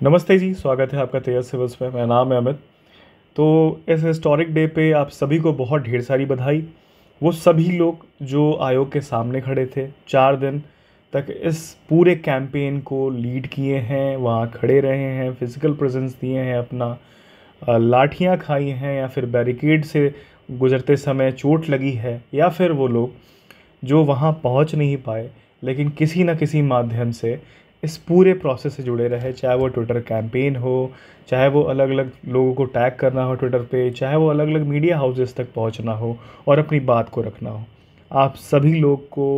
नमस्ते जी, स्वागत है आपका तेज सिविल्स पे मेरा नाम है अमित। तो इस हिस्टोरिक डे पे आप सभी को बहुत ढेर सारी बधाई। वो सभी लोग जो आयोग के सामने खड़े थे, चार दिन तक इस पूरे कैंपेन को लीड किए हैं, वहाँ खड़े रहे हैं फ़िज़िकल प्रेजेंस दिए हैं, अपना लाठियाँ खाई हैं या फिर बैरिकेड से गुजरते समय चोट लगी है या फिर वो लोग जो वहाँ पहुँच नहीं पाए, लेकिन किसी न किसी माध्यम से इस पूरे प्रोसेस से जुड़े रहे चाहे वो ट्विटर कैंपेन हो चाहे वो अलग अलग लोगों को टैग करना हो ट्विटर पे चाहे वो अलग अलग मीडिया हाउसेस तक पहुँचना हो और अपनी बात को रखना हो। आप सभी लोग को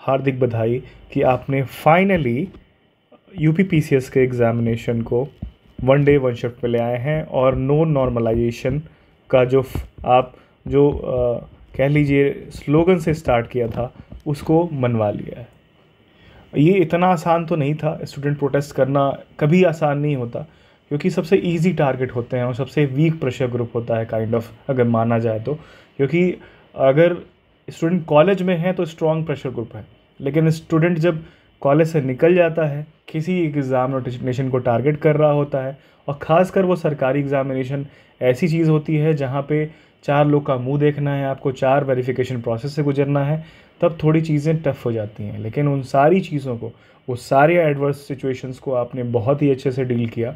हार्दिक बधाई कि आपने फाइनली यूपी पीसीएस के एग्ज़ामिनेशन को वन डे वन शिफ्ट पे ले आए हैं और नो नॉर्मलाइजेशन का जो आप जो अ, कह लीजिए स्लोगन से स्टार्ट किया था उसको मनवा लिया है। ये इतना आसान तो नहीं था स्टूडेंट प्रोटेस्ट करना कभी आसान नहीं होता क्योंकि सबसे इजी टारगेट होते हैं और सबसे वीक प्रेशर ग्रुप होता है काइंड kind ऑफ़ of, अगर माना जाए तो। क्योंकि अगर स्टूडेंट कॉलेज में है तो स्ट्रॉन्ग प्रेशर ग्रुप है लेकिन स्टूडेंट जब कॉलेज से निकल जाता है किसी एग्ज़ाम नोटिफिकेशन को टारगेट कर रहा होता है और ख़ासकर वो सरकारी एग्ज़ामिनेशन ऐसी चीज़ होती है जहाँ पे चार लोग का मुँह देखना है आपको चार वेरिफिकेशन प्रोसेस से गुजरना है तब थोड़ी चीज़ें टफ हो जाती हैं। लेकिन उन सारी चीज़ों को वो सारे एडवर्स सिचुएशंस को आपने बहुत ही अच्छे से डील किया।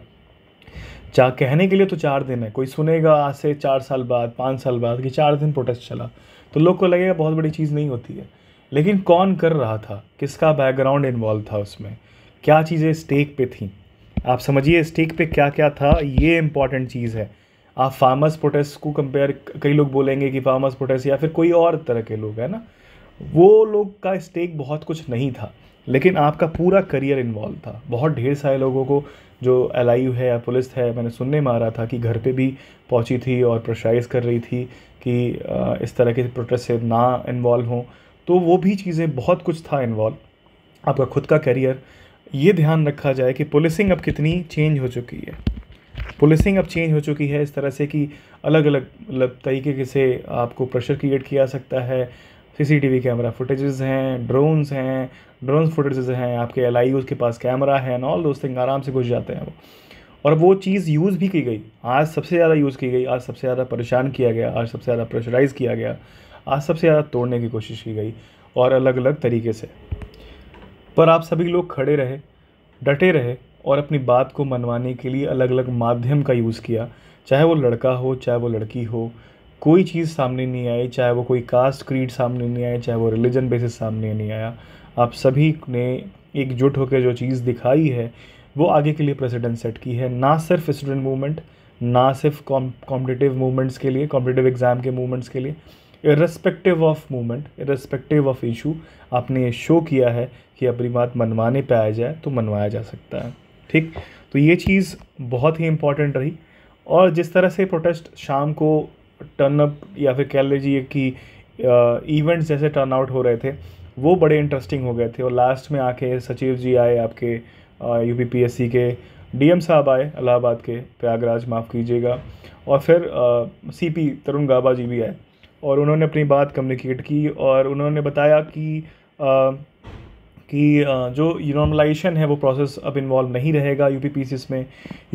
चाह कहने के लिए तो चार दिन है। कोई सुनेगा आज से चार साल बाद, पाँच साल बाद कि चार दिन प्रोटेस्ट चला। तो लोग को लगेगा बहुत बड़ी चीज़ नहीं होती है। लेकिन कौन कर रहा था? किसका बैकग्राउंड इन्वॉल्व था उसमें? क्या चीज़ें स्टेक पे थी? आप समझिए स्टेक पे क्या क्या था? ये इंपॉर्टेंट चीज़ है। आप फार्मर्स प्रोटेस्ट को कंपेयर कई लोग बोलेंगे कि फार्मर्स प्रोटेस्ट या फिर कोई और तरह के लोग, है ना? वो लोग का स्टेक बहुत कुछ नहीं था, लेकिन आपका पूरा करियर इन्वॉल्व था। बहुत ढेर सारे लोगों को जो एलआईयू है या पुलिस है, मैंने सुनने में आ रहा था कि घर पे भी पहुँची थी और प्रेशराइज कर रही थी कि इस तरह के प्रोटेस्ट से ना इन्वॉल्व हों। तो वो भी चीज़ें बहुत कुछ था इन्वॉल्व आपका खुद का करियर ये ध्यान रखा जाए कि पुलिसिंग अब कितनी चेंज हो चुकी है। पुलिसिंग अब चेंज हो चुकी है इस तरह से कि अलग अलग मतलब तरीके से आपको प्रेशर क्रिएट किया सकता है सीसीटीवी कैमरा फुटेजेस हैं ड्रोन्स हैं ड्रोन फुटेजेस हैं, आपके एल आई के पास कैमरा है एंड ऑल दोस्त आराम से घुस जाते हैं वो। और वो चीज़ यूज़ भी की गई। आज सबसे ज़्यादा यूज़ की गई, आज सबसे ज़्यादा परेशान किया गया, आज सबसे ज़्यादा प्रेशराइज़ किया गया, आज सबसे ज़्यादा तोड़ने की कोशिश की गई और अलग अलग तरीके से। पर आप सभी लोग खड़े रहे, डटे रहे और अपनी बात को मनवाने के लिए अलग अलग माध्यम का यूज़ किया, चाहे वो लड़का हो, चाहे वो लड़की हो कोई चीज़ सामने नहीं आई, चाहे वो कोई कास्ट क्रीड सामने नहीं आए चाहे वो रिलीजन बेसिस सामने नहीं आया। आप सभी ने एकजुट होकर जो चीज़ दिखाई है, वो आगे के लिए प्रेसिडेंट सेट की है। ना सिर्फ़ स्टूडेंट मूवमेंट ना सिर्फ़ कॉम्पिटिटिव मूवमेंट्स के लिए कॉम्पिटिटिव एग्ज़ाम के मूवमेंट्स के लिए irrespective of movement irrespective of issue आपने ये शो किया है कि अपनी बात मनवाने पे आ जाए तो मनवाया जा सकता है। ठीक? तो ये चीज़ बहुत ही इंपॉर्टेंट रही। और जिस तरह से प्रोटेस्ट शाम को टर्न अप या फिर कह लीजिए कि इवेंट्स जैसे टर्न आउट हो रहे थे वो बड़े इंटरेस्टिंग हो गए थे। और लास्ट में आके सचिव जी आए आपके U P P S C के डीएम साहब आए इलाहाबाद के प्रयागराज माफ़ कीजिएगा। और फिर सी पी तरुण गाबा जी भी आए। और उन्होंने अपनी बात कम्युनिकेट की और उन्होंने बताया कि अ, कि अ, जो नॉर्मलाइजेशन है वो प्रोसेस अब इन्वॉल्व नहीं रहेगा यू पी में।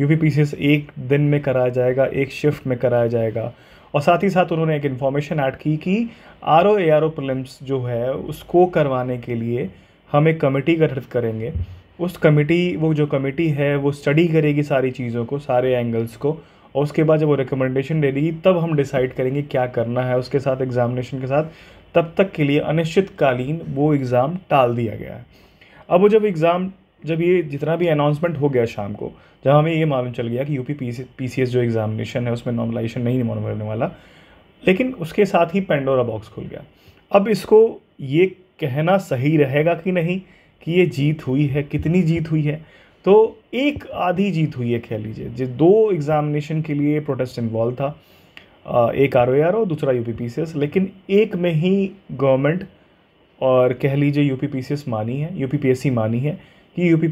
यू पी एक दिन में कराया जाएगा एक शिफ्ट में कराया जाएगा। और साथ ही साथ उन्होंने एक इन्फॉर्मेशन ऐड की कि R O A R O prelims जो है, उसको करवाने के लिए हम एक कमेटी गठित करेंगे। उस कमेटी वो जो कमेटी है, वो स्टडी करेगी सारी चीज़ों को, सारे एंगल्स को, और उसके बाद जब वो रिकमेंडेशन दे देगी, तब हम डिसाइड करेंगे क्या करना है उसके साथ एग्जामिनेशन के साथ। तब तक के लिए अनिश्चितकालीन वो एग्ज़ाम टाल दिया गया है। अब वो जब एग्ज़ाम जब ये जितना भी अनाउंसमेंट हो गया शाम को, जब हमें ये मालूम चल गया कि यूपी एस जो एग्ज़ामिनेशन है, उसमें नॉर्मलाइजेशन नहीं होने वाला लेकिन उसके साथ ही पेंडोरा बॉक्स खुल गया। अब इसको ये कहना सही रहेगा कि नहीं कि ये जीत हुई है, कितनी जीत हुई है? तो एक आधी जीत हुई है, कह लीजिए। जो दो एग्ज़ामिनेशन के लिए प्रोटेस्ट इन्वॉल्व था एक आर ओ आर ओ दूसरा U P P C S लेकिन एक में ही गवर्नमेंट और कह लीजिए U P P C S मानी है U P P S C मानी है कि U P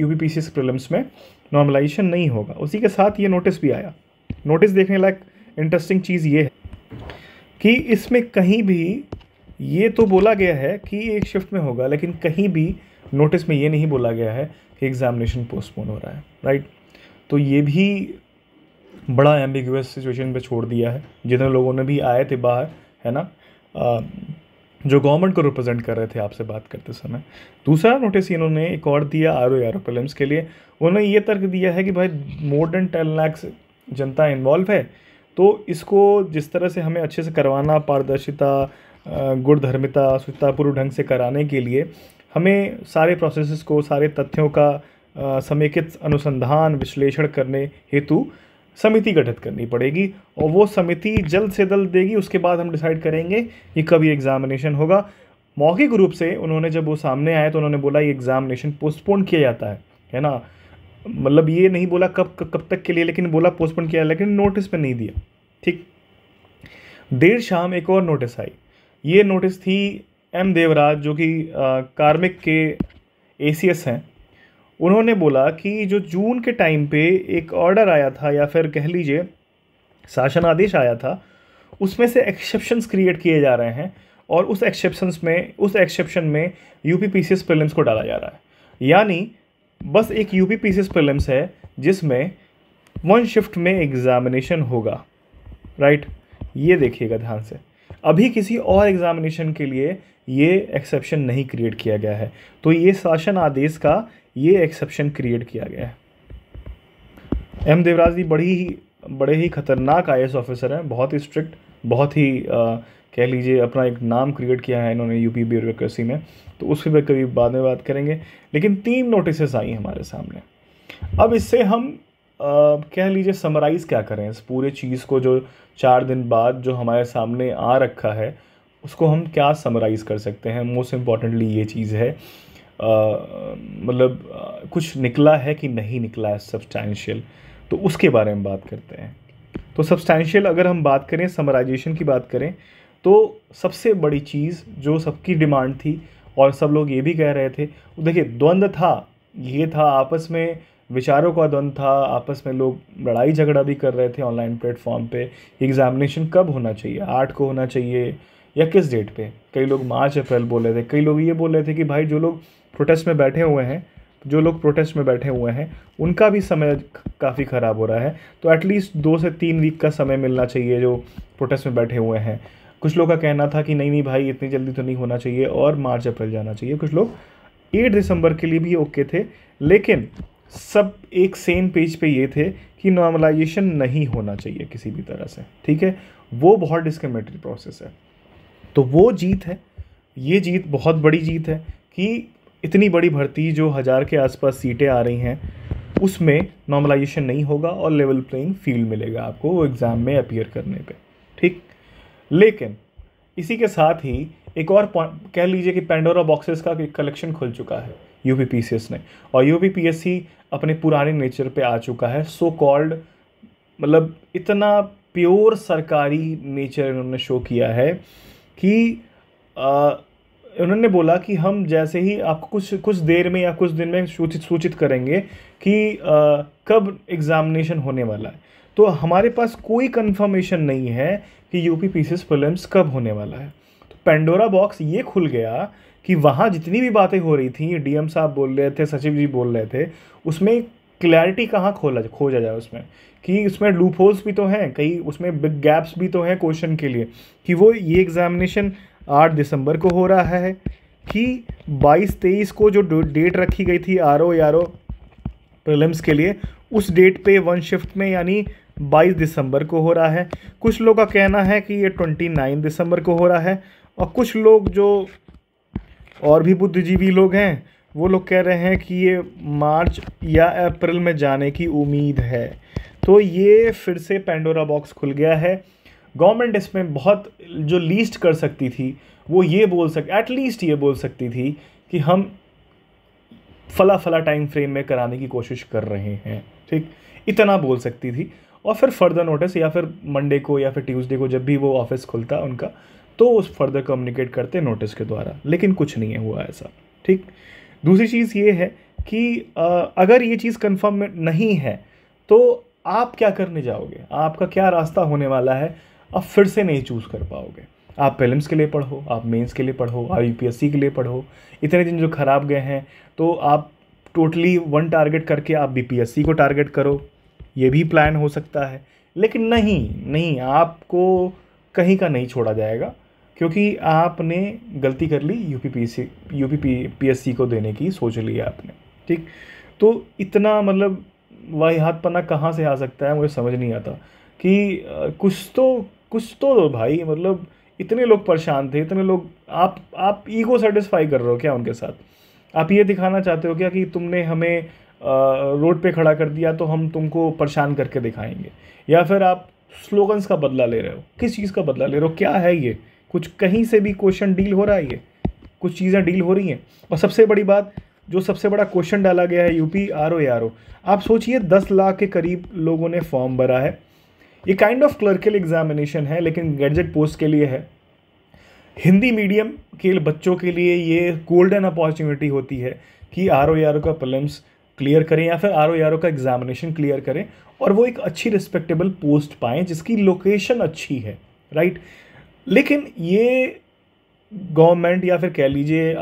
U P P C S में नॉर्मलाइजेशन नहीं होगा। उसी के साथ ये नोटिस भी आया। नोटिस देखने लायक इंटरेस्टिंग चीज़ ये है कि इसमें कहीं भी ये तो बोला गया है कि एक शिफ्ट में होगा, लेकिन कहीं भी नोटिस में ये नहीं बोला गया है कि एग्जामिनेशन पोस्टपोन हो रहा है राइट तो ये भी बड़ा एम्बिगुअस सिचुएशन पे छोड़ दिया है। जितने लोगों ने भी आए थे बाहर, है ना? जो गवर्नमेंट को रिप्रेजेंट कर रहे थे आपसे बात करते समय। दूसरा नोटिस इन्होंने एक और दिया आर ओ आर फिल्म्स के लिए। उन्होंने ये तर्क दिया है कि भाई मोर देन टेन लैक्स जनता इन्वॉल्व है तो इसको जिस तरह से हमें अच्छे से करवाना, पारदर्शिता गुणधर्मिता शुद्धतापूर्व ढंग से कराने के लिए, हमें सारे प्रोसेस को, सारे तथ्यों का समेकित अनुसंधान, विश्लेषण करने हेतु समिति गठित करनी पड़ेगी और वो समिति जल्द से जल्द देगी, उसके बाद हम डिसाइड करेंगे कि ये एग्जामिनेशन होगा। मौखिक रूप से उन्होंने जब वो सामने आए तो उन्होंने बोला, ये एग्जामिनेशन पोस्टपोन किया जाता है। है ना? मतलब ये नहीं बोला कब कब तक के लिए, लेकिन बोला पोस्टपोन किया, लेकिन नोटिस पे नहीं दिया। ठीक? देर शाम एक और नोटिस आई। ये नोटिस थी एम देवराज, जो कि कार्मिक के एसीएस हैं। उन्होंने बोला कि जो जून के टाइम पे एक ऑर्डर आया था, या फिर कह लीजिए शासन आदेश आया था, उसमें से एक्सेप्शंस क्रिएट किए जा रहे हैं और उस एक्सेप्शंस में, उस एक्सेप्शन में यू पी पी प्रिलिम्स को डाला जा रहा है। यानी, बस एक यू पी पी प्रिलिम्स है, जिसमें वन शिफ्ट में एग्ज़ामिनेशन होगा। राइट ये देखिएगा ध्यान से। अभी किसी और एग्ज़ामिनेशन के लिए ये एक्सेप्शन नहीं क्रिएट किया गया है। तो ये शासन आदेश का ये एक्सेप्शन क्रिएट किया गया है। एम देवराज जी बड़ी ही बड़े ही खतरनाक आई ऑफिसर हैं बहुत ही स्ट्रिक्ट बहुत ही आ, कह लीजिए अपना एक नाम क्रिएट किया है इन्होंने यूपी ब्यूरोक्रेसी में तो उस पर कभी बाद में बात करेंगे। लेकिन तीन नोटिस आई हमारे सामने। अब इससे हम आ, कह लीजिए समराइज़ क्या करें? इस पूरे चीज़ को जो चार दिन बाद जो हमारे सामने आ रखा है उसको हम क्या समराइज़ कर सकते हैं? मोस्ट इम्पॉर्टेंटली ये चीज़ है मतलब कुछ निकला है कि नहीं निकला है सब्सटैंशियल तो उसके बारे में बात करते हैं। तो सब्सटैंशियल अगर हम बात करें समराइजेशन की बात करें तो सबसे बड़ी चीज़ जो सबकी डिमांड थी, और सब लोग ये भी कह रहे थे देखिए द्वंद्व था, ये था आपस में विचारों का द्वंद्व था, आपस में लोग लड़ाई झगड़ा भी कर रहे थे ऑनलाइन प्लेटफॉर्म पे। एग्ज़ामिनेशन कब होना चाहिए? आठ को होना चाहिए, या किस डेट पे? कई लोग मार्च, अप्रैल बोल रहे थे, कई लोग ये बोल रहे थे कि भाई, जो लोग प्रोटेस्ट में बैठे हुए हैं, जो लोग प्रोटेस्ट में बैठे हुए हैं, उनका भी समय काफ़ी ख़राब हो रहा है। तो एटलीस्ट दो से तीन वीक का समय मिलना चाहिए जो प्रोटेस्ट में बैठे हुए हैं। कुछ लोग का कहना था कि नहीं नहीं भाई, इतनी जल्दी तो नहीं होना चाहिए और मार्च, अप्रैल जाना चाहिए। कुछ लोग एट दिसंबर के लिए भी ओके थे, लेकिन सब एक सेम पेज पे ये थे कि नॉर्मलाइजेशन नहीं होना चाहिए किसी भी तरह से, ठीक है? वो बहुत डिस्क्रिमिनेटरी प्रोसेस है। तो वो जीत है। ये जीत बहुत बड़ी जीत है कि इतनी बड़ी भर्ती जो हज़ार के आसपास सीटें आ रही हैं, उसमें नॉर्मलाइजेशन नहीं होगा और लेवल प्लेइंग फ़ील्ड मिलेगा आपको वो एग्ज़ाम में अपियर करने पे, ठीक? लेकिन इसी के साथ ही एक और पॉइंट कह लीजिए कि पेंडोरा बॉक्सेस का एक कलेक्शन खुल चुका है यू पी ने। और यू अपने पुराने नेचर पे आ चुका है सो कॉल्ड मतलब इतना प्योर सरकारी नेचर इन्होंने शो किया है कि उन्होंने बोला कि हम जैसे ही आपको कुछ कुछ देर में या कुछ दिन में सूचित सूचित करेंगे कि आ, कब एग्ज़ामिनेशन होने वाला है। तो हमारे पास कोई कंफर्मेशन नहीं है कि यूपी पीसीएस प्रीलिम्स कब होने वाला है। तो पेंडोरा बॉक्स ये खुल गया कि वहाँ जितनी भी बातें हो रही थी डीएम साहब बोल रहे थे सचिव जी बोल रहे थे उसमें क्लैरिटी कहाँ खोला खोजा जाए उसमें? कि उसमें लूप होल्स भी तो हैं कई उसमें बिग गैप्स भी तो हैं क्वेश्चन के लिए कि वो ये एग्ज़ामिनेशन आठ दिसंबर को हो रहा है कि बाईस तेईस को जो डेट रखी गई थी आर ओ, यार प्रिलिम्स के लिए, उस डेट पे वन शिफ्ट में, यानी 22 दिसंबर को हो रहा है। कुछ लोग का कहना है कि ये 29 दिसंबर को हो रहा है और कुछ लोग जो और भी बुद्धिजीवी लोग हैं, वो लोग कह रहे हैं कि ये मार्च या अप्रैल में जाने की उम्मीद है। तो ये फिर से पेंडोरा बॉक्स खुल गया है। गवर्नमेंट इसमें बहुत जो लीस्ट कर सकती थी, वो ये बोल सक एटलीस्ट ये बोल सकती थी कि हम फला फला टाइम फ्रेम में कराने की कोशिश कर रहे हैं, ठीक? इतना बोल सकती थी। और फिर फर्दर नोटिस या फिर मंडे को या फिर ट्यूसडे को जब भी वो ऑफ़िस खुलता उनका तो उस फर्दर कम्युनिकेट करते नोटिस के द्वारा। लेकिन कुछ नहीं है हुआ ऐसा, ठीक? दूसरी चीज़ ये है कि अगर ये चीज़ कंफर्म नहीं है तो आप क्या करने जाओगे? आपका क्या रास्ता होने वाला है? आप फिर से नहीं चूज़ कर पाओगे। आप प्रीलिम्स के लिए पढ़ो, आप मेंस के लिए पढ़ो, आप यूपीएससी के लिए पढ़ो। इतने दिन जो ख़राब गए हैं तो आप टोटली वन टारगेट करके आप बीपीएससी को टारगेट करो। ये भी प्लान हो सकता है। लेकिन नहीं नहीं, आपको कहीं का नहीं छोड़ा जाएगा, क्योंकि आपने गलती कर ली यू पी यू पी को देने की सोच लिया आपने, ठीक? तो इतना मतलब वही हाथ पन्ना कहाँ से आ सकता है, मुझे समझ नहीं आता कि कुछ तो कुछ तो भाई मतलब इतने लोग परेशान थे, इतने लोग, आप आप ईगो सेटिस्फाई कर रहे हो क्या उनके साथ? आप ये दिखाना चाहते हो क्या कि तुमने हमें रोड पे खड़ा कर दिया तो हम तुमको परेशान करके दिखाएँगे? या फिर आप स्लोगन्स का बदला ले रहे हो? किस चीज़ का बदला ले रहे हो? क्या है ये? कुछ कहीं से भी क्वेश्चन डील हो रहा है ये? कुछ चीज़ें डील हो रही हैं? और सबसे बड़ी बात, जो सबसे बड़ा क्वेश्चन डाला गया है यूपी, आर ओ आप सोचिए, दस लाख के करीब लोगों ने फॉर्म भरा है। ये काइंड ऑफ़ क्लर्कल एग्जामिनेशन है, लेकिन गैजेट पोस्ट के लिए है। हिंदी मीडियम के बच्चों के लिए ये गोल्डन अपॉर्चुनिटी होती है कि आर ओ आर ओ का प्रिलिम्स क्लियर करें या फिर आर ओ आर ओ का एग्जामिनेशन क्लियर करें और वो एक अच्छी रिस्पेक्टेबल पोस्ट पाएँ जिसकी लोकेशन अच्छी है राइट लेकिन ये गवर्नमेंट या फिर कह लीजिए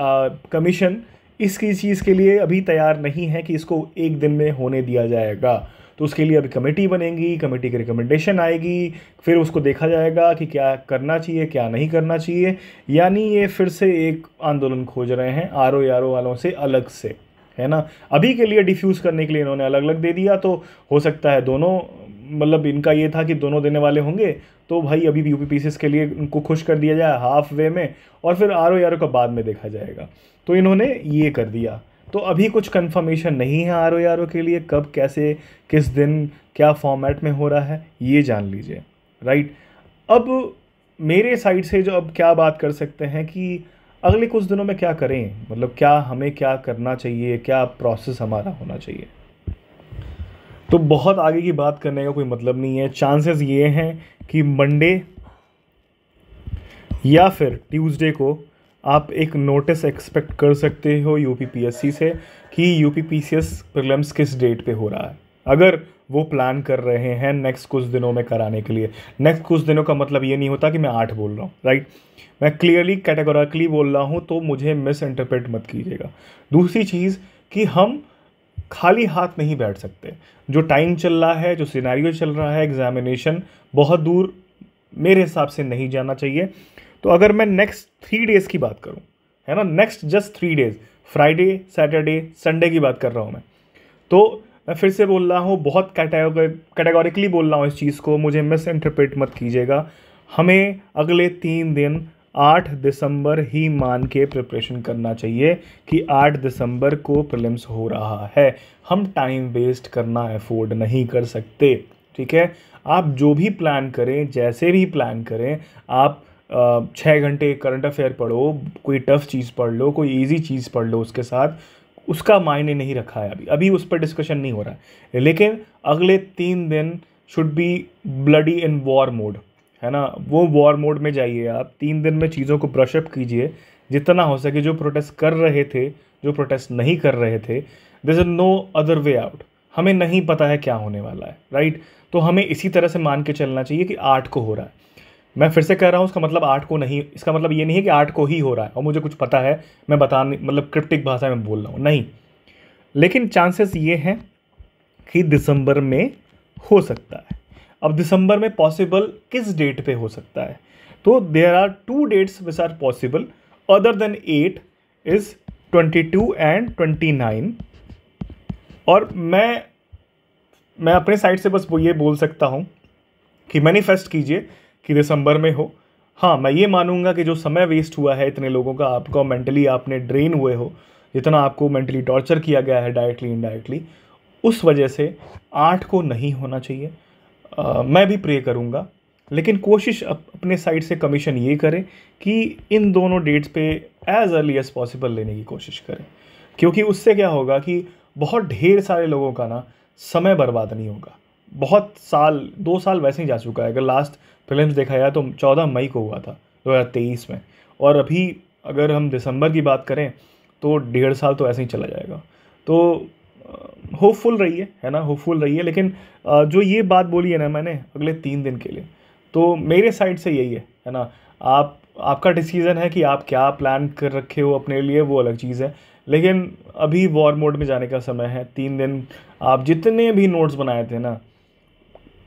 कमीशन इसकी चीज़ के लिए अभी तैयार नहीं है कि इसको एक दिन में होने दिया जाएगा। तो उसके लिए अभी कमेटी बनेगी, कमेटी की रिकमेंडेशन आएगी, फिर उसको देखा जाएगा कि क्या करना चाहिए, क्या नहीं करना चाहिए। यानी ये फिर से एक आंदोलन खोज रहे हैं, आर ओ आर ओ वालों से अलग से, है ना? अभी के लिए डिफ्यूज़ करने के लिए इन्होंने अलग अलग दे दिया तो हो सकता है दोनों मतलब इनका ये था कि दोनों देने वाले होंगे तो भाई अभी भी यू पी के लिए उनको खुश कर दिया जाए हाफ़ वे में, और फिर आर ओ का बाद में देखा जाएगा। तो इन्होंने ये कर दिया। तो अभी कुछ कंफर्मेशन नहीं है आर ओ आर ओ के लिए, कब, कैसे, किस दिन, क्या फॉर्मेट में हो रहा है, ये जान लीजिए राइट अब मेरे साइड से जो अब क्या बात कर सकते हैं कि अगले कुछ दिनों में क्या करें? मतलब क्या हमें क्या करना चाहिए? क्या प्रोसेस हमारा होना चाहिए? तो बहुत आगे की बात करने का कोई मतलब नहीं है। चांसेस ये हैं कि मंडे या फिर ट्यूसडे को आप एक नोटिस एक्सपेक्ट कर सकते हो यूपीपीएससी से कि यू पी प्रिलिम्स किस डेट पे हो रहा है। अगर वो प्लान कर रहे हैं नेक्स्ट कुछ दिनों में कराने के लिए। नेक्स्ट कुछ दिनों का मतलब ये नहीं होता कि मैं आठ बोल रहा हूँ राइट मैं क्लियरली कैटेगोरिकली बोल रहा हूँ तो मुझे मिस इंटरप्रेट मत कीजिएगा। दूसरी चीज़ कि हम खाली हाथ नहीं बैठ सकते। जो टाइम चल रहा है, जो सिनेरियो चल रहा है एग्जामिनेशन बहुत दूर मेरे हिसाब से नहीं जाना चाहिए। तो अगर मैं नेक्स्ट थ्री डेज़ की बात करूँ, है ना? Next just three days Friday Saturday Sunday की बात कर रहा हूँ मैं। तो मैं फिर से बोल रहा हूँ, बहुत कैटेगोरिकली बोल रहा हूँ इस चीज़ को, मुझे मिस इंटरप्रेट मत कीजिएगा। हमें अगले तीन दिन आठ दिसंबर ही मान के प्रिपरेशन करना चाहिए कि आठ दिसंबर को प्रिलिम्स हो रहा है। हम टाइम वेस्ट करना अफोर्ड नहीं कर सकते, ठीक है? आप जो भी प्लान करें, जैसे भी प्लान करें, आप छः घंटे करंट अफेयर पढ़ो, कोई टफ चीज़ पढ़ लो, कोई ईजी चीज़ पढ़ लो उसके साथ, उसका मायने नहीं रखा है अभी। अभी उस पर डिस्कशन नहीं हो रहा है। लेकिन अगले तीन दिन should be bloody in war mode है ना? वो वॉर मोड में जाइए आप। तीन दिन में चीज़ों को ब्रशअप कीजिए। जितना हो सके जो प्रोटेस्ट कर रहे थे, जो प्रोटेस्ट नहीं कर रहे थे this is no other way out हमें नहीं पता है क्या होने वाला है राइट तो हमें इसी तरह से मान के चलना चाहिए कि आठ को हो रहा है। मैं फिर से कह रहा हूँ उसका मतलब आठ को नहीं, इसका मतलब ये नहीं है कि आठ को ही हो रहा है, और मुझे कुछ पता है, मैं बता मतलब क्रिप्टिक भाषा में बोल रहा हूँ, नहीं। लेकिन चांसेस ये हैं कि दिसंबर में हो सकता है। अब दिसंबर में पॉसिबल किस डेट पे हो सकता है? तो there are two dates which are possible other than it is twenty two and twenty nine और मैं मैं अपने साइड से बस वो ये बोल सकता हूँ कि मैनिफेस्ट कीजिए कि दिसंबर में हो। हाँ मैं ये मानूँगा कि जो समय वेस्ट हुआ है इतने लोगों का आपको मेंटली आपने ड्रेन हुए हो जितना आपको मेंटली टॉर्चर किया गया है डायरेक्टली इनडायरेक्टली उस वजह से आठ को नहीं होना चाहिए। आ, मैं भी प्रे करूँगा लेकिन कोशिश अप, अपने साइड से कमीशन ये करें कि इन दोनों डेट्स पे एज अर्ली एज पॉसिबल लेने की कोशिश करें। क्योंकि उससे क्या होगा कि बहुत ढेर सारे लोगों का ना समय बर्बाद नहीं होगा। बहुत साल दो साल वैसे ही जा चुका है। अगर लास्ट फ़िल्म देखा जाए तो चौदह मई को हुआ था, दो हज़ार तेईस में। और अभी अगर हम दिसंबर की बात करें तो डेढ़ साल तो ऐसे ही चला जाएगा। तो होपफुल रही है है ना? होपफुल रही है, लेकिन जो ये बात बोली है ना मैंने अगले तीन दिन के लिए तो मेरे साइड से यही है है ना? आप, आपका डिसीज़न है कि आप क्या प्लान कर रखे हो अपने लिए, वो अलग चीज़ है। लेकिन अभी वॉर मोड में जाने का समय है, तीन दिन, आप जितने भी नोट्स बनाए थे ना,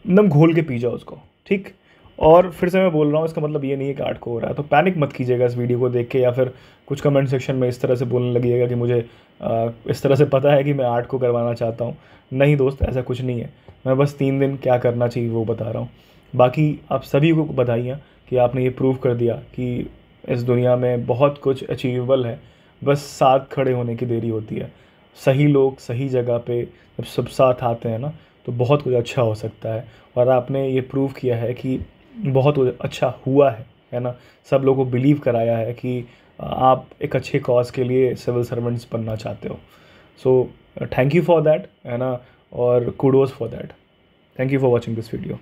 एकदम घोल के पी जाओ उसको, ठीक? और फिर से मैं बोल रहा हूँ इसका मतलब ये नहीं है कि आर्ट को हो रहा है। तो पैनिक मत कीजिएगा इस वीडियो को देख के या फिर कुछ कमेंट सेक्शन में इस तरह से बोलने लगिएगा कि मुझे आ, इस तरह से पता है कि मैं आर्ट को करवाना चाहता हूँ। नहीं दोस्त ऐसा कुछ नहीं है। मैं बस तीन दिन क्या करना चाहिए वो बता रहा हूँ। बाकी आप सभी को बधाइयाँ कि आपने ये प्रूव कर दिया कि इस दुनिया में बहुत कुछ अचीवेबल है। बस साथ खड़े होने की देरी होती है। सही लोग सही जगह पे जब सब साथ आते हैं ना तो बहुत कुछ अच्छा हो सकता है। और आपने ये प्रूव किया है कि बहुत अच्छा हुआ है है ना? सब लोगों को बिलीव कराया है कि आप एक अच्छे कॉज के लिए सिविल सर्वेंट्स बनना चाहते हो। So thank you for that है ना? और kudos for that thank you for watching this video